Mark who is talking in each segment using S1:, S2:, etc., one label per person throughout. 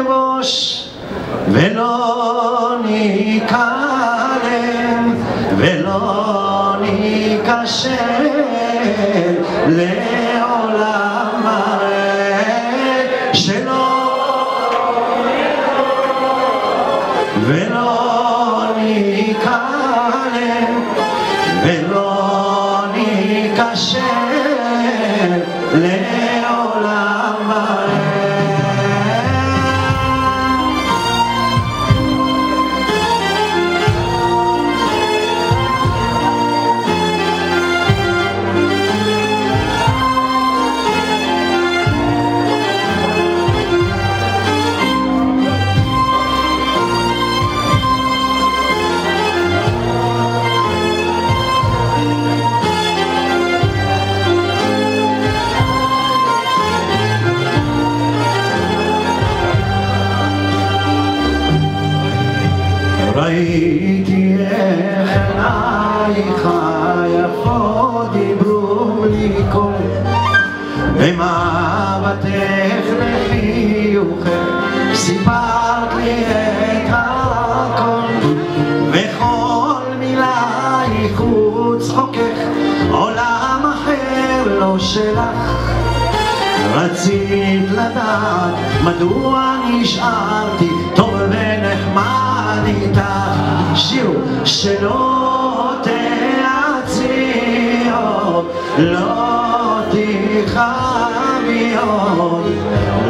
S1: נבוש ולא ניכלם ולא ניכשל לעולם מראה שלא ולא ניכלם ולא ניכשל לעולם ראיתי איך עינייך היפות דיברו לי קול. במבטך וחיוכך סיפרת לי את הכל. וכל מילייך וצחוקך עולם אחר לא שלך. רצית לדעת מדוע נשארתי ונחמד איתך שיר שלא תעצי עוד לא תכאבי עוד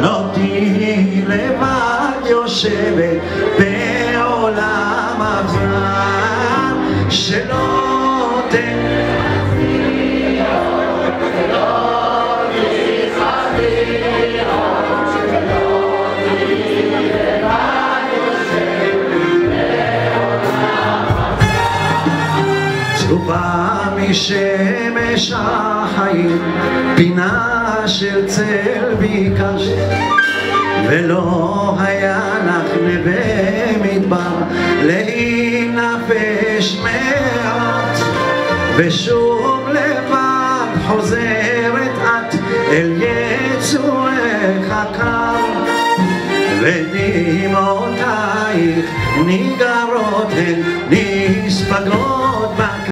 S1: לא תהיי לבד יושבת בעולם אחר שלא תעצי צרופה משמש החיים, פינה של צל ביקשת, ולא היה לך נווה מדבר, להינפש מעט, ושוב לבד חוזרת את אל יצואך הקר. הן